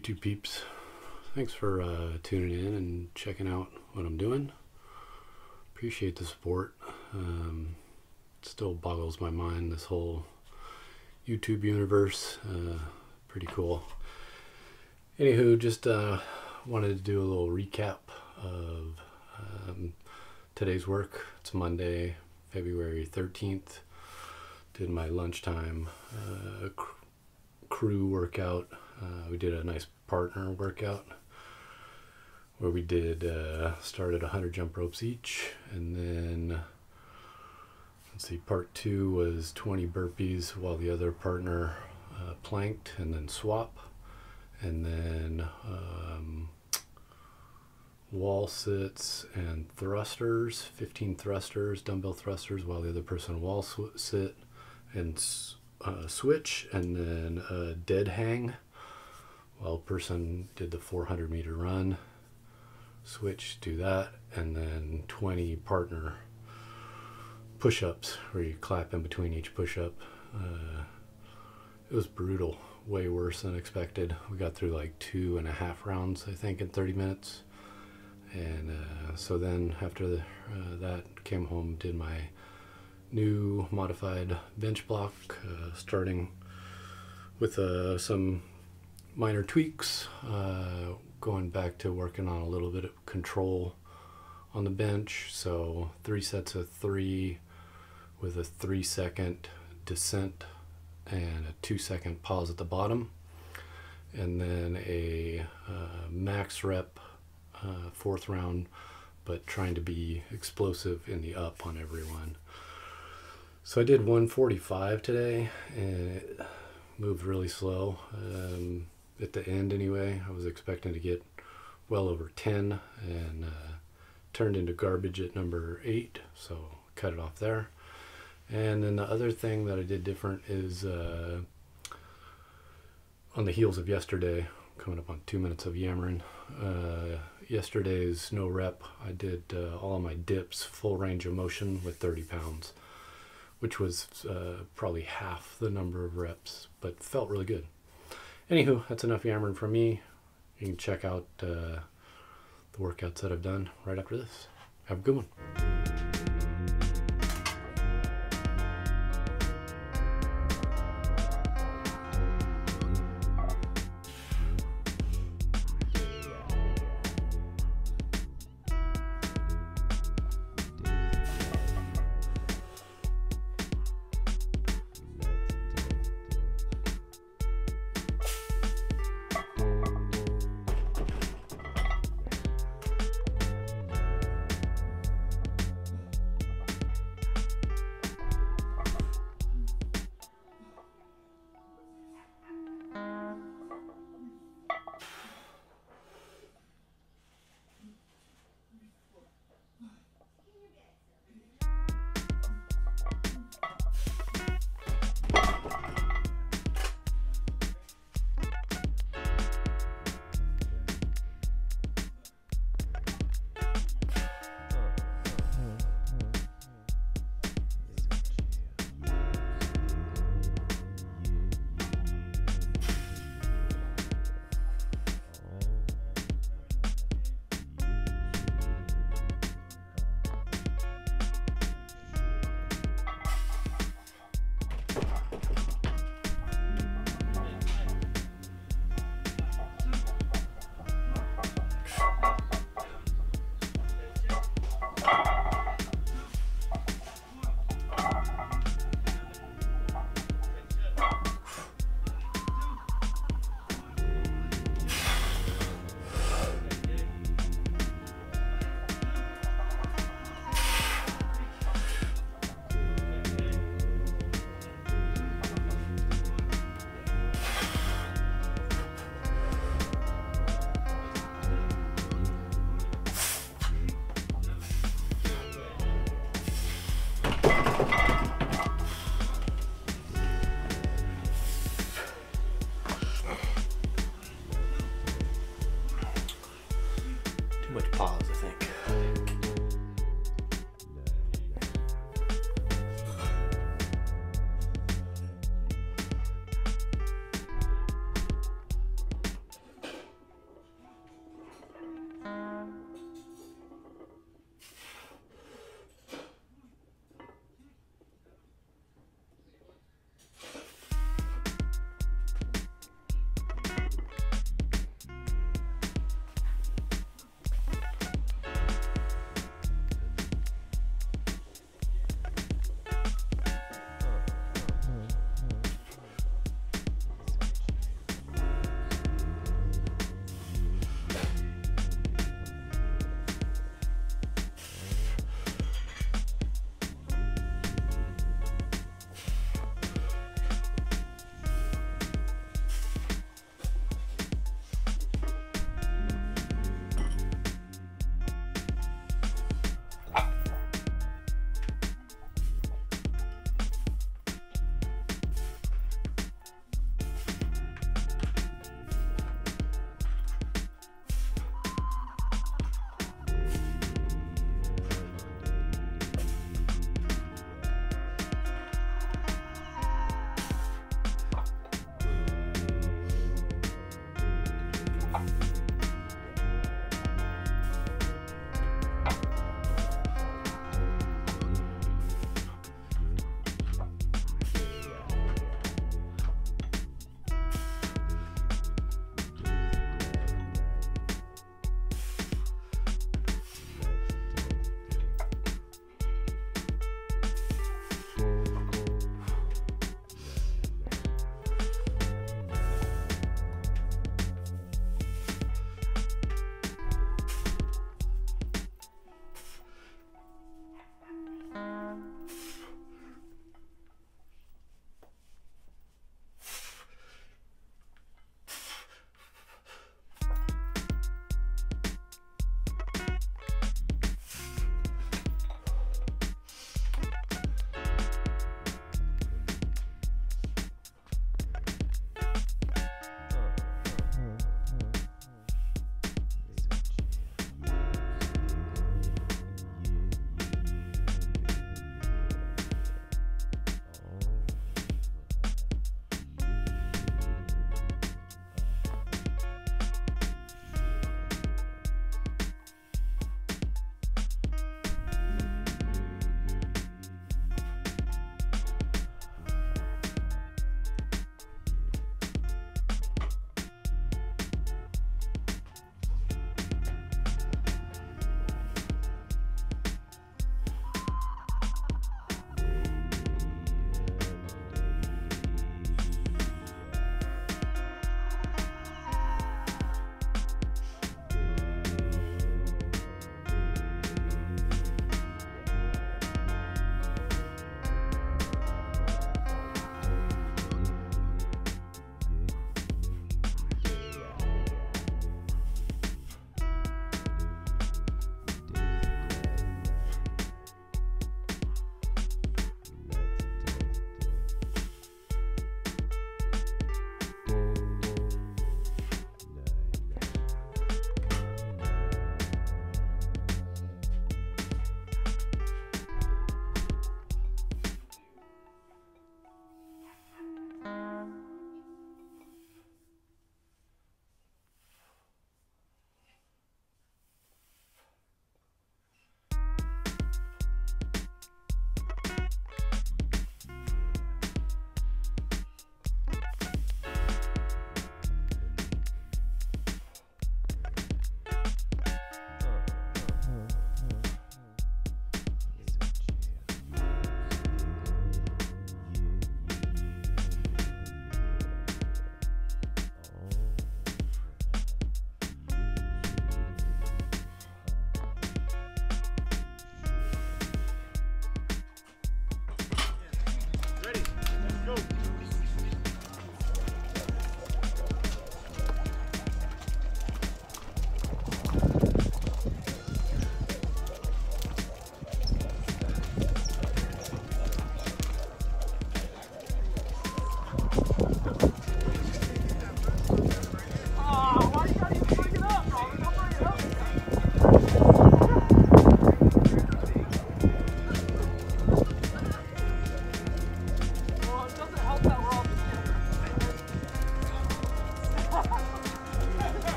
YouTube peeps? Thanks for uh, tuning in and checking out what I'm doing. Appreciate the support. Um, still boggles my mind, this whole YouTube universe. Uh, pretty cool. Anywho, just uh, wanted to do a little recap of um, today's work. It's Monday, February 13th. Did my lunchtime uh, cr- crew workout. Uh, we did a nice partner workout where we did uh, started 100 jump ropes each and then let's see part two was 20 burpees while the other partner uh, planked and then swap. And then um, wall sits and thrusters 15 thrusters dumbbell thrusters while the other person wall sit and uh, switch and then a dead hang while person did the 400 meter run switch do that and then 20 partner push-ups where you clap in between each push-up. Uh, it was brutal way worse than expected. We got through like two and a half rounds i think in 30 minutes. And uh, so then after the, uh, that came home did my new modified bench block uh, starting with uh, some minor tweaks uh, going back to working on a little bit of control on the bench. So three sets of three with a three second descent and a two second pause at the bottom. And then a uh, max rep uh, fourth round but trying to be explosive in the up on every one so I did 145 today, and it moved really slow. Um, at the end, anyway, I was expecting to get well over 10, and uh, turned into garbage at number eight. So cut it off there. And then the other thing that I did different is uh, on the heels of yesterday, coming up on two minutes of yammering. Uh, yesterday's no rep, I did uh, all my dips full range of motion with 30 pounds which was uh, probably half the number of reps, but felt really good. Anywho, that's enough yammering from me. You can check out uh, the workouts that I've done right after this. Have a good one.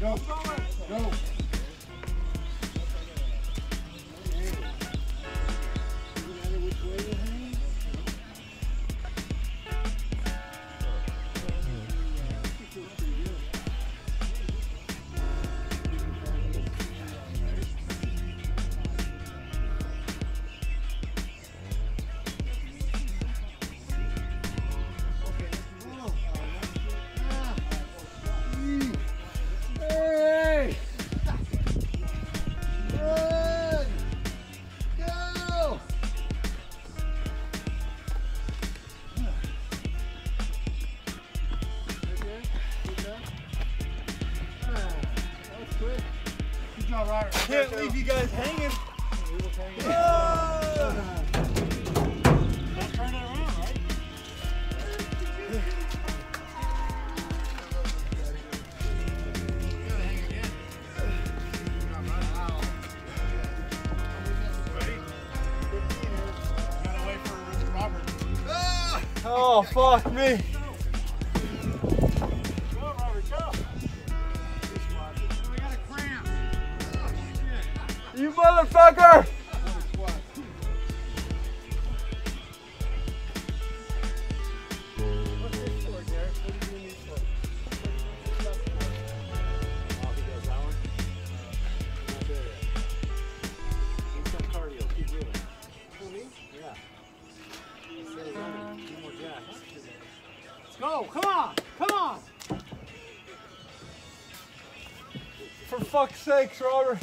Go. Oh, fuck me. Fuck's Robert.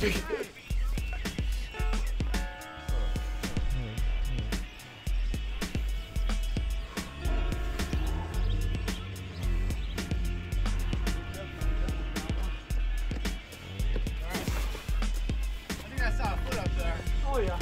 I think I saw a foot up there. Oh yeah.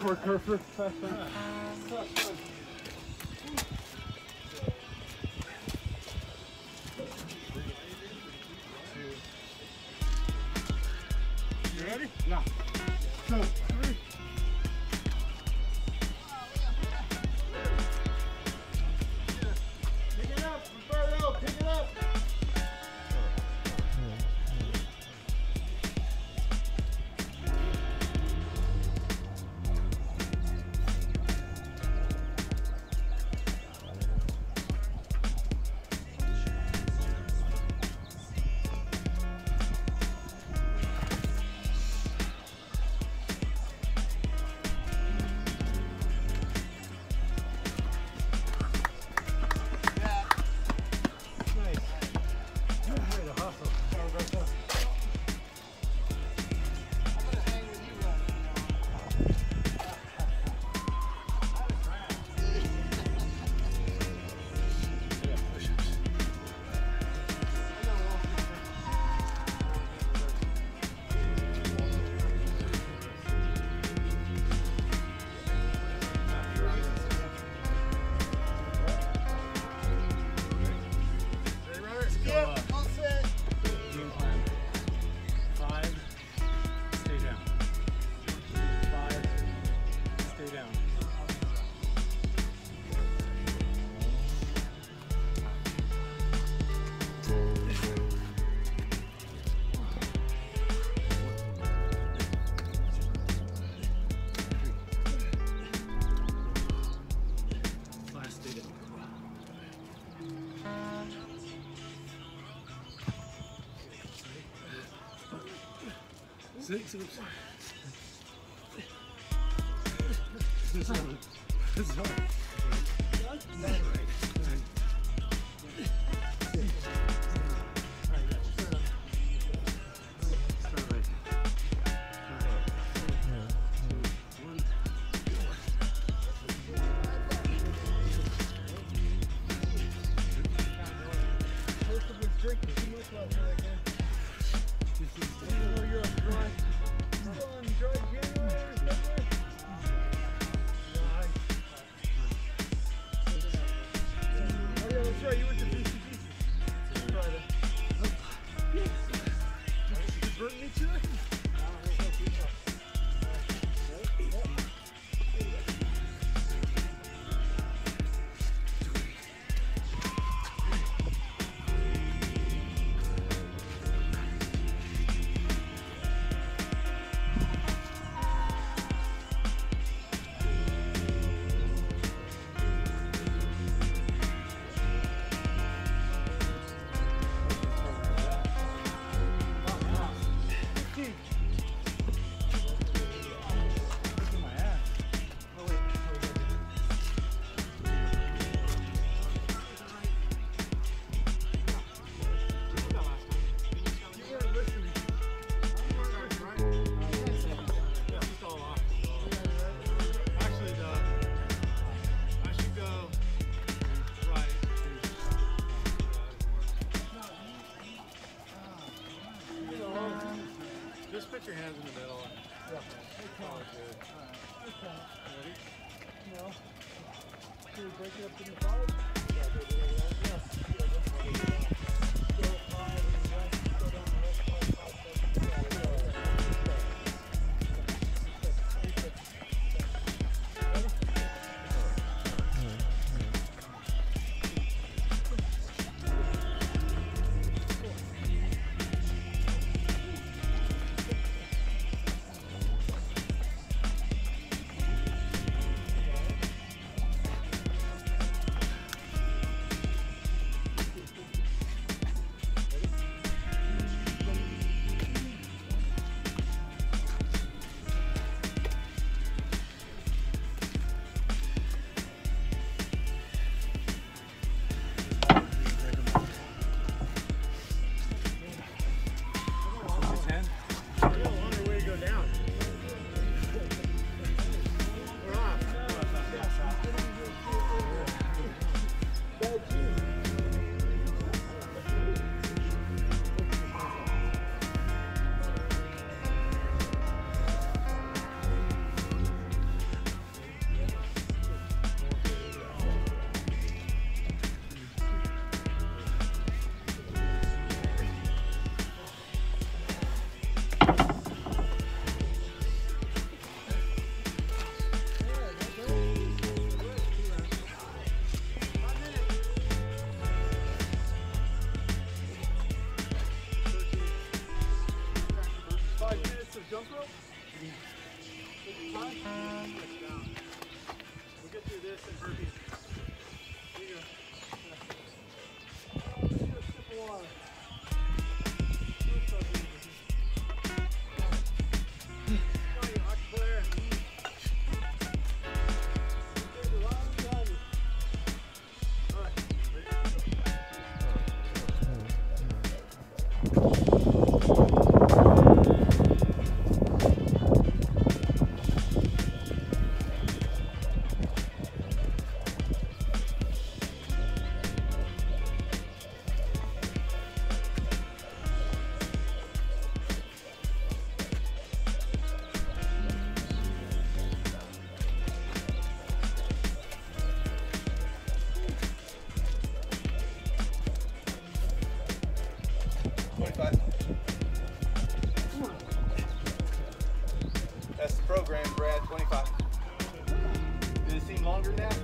Nice work, Six, oops. Seven. Seven. Start We'll get through this and burpees. Longer than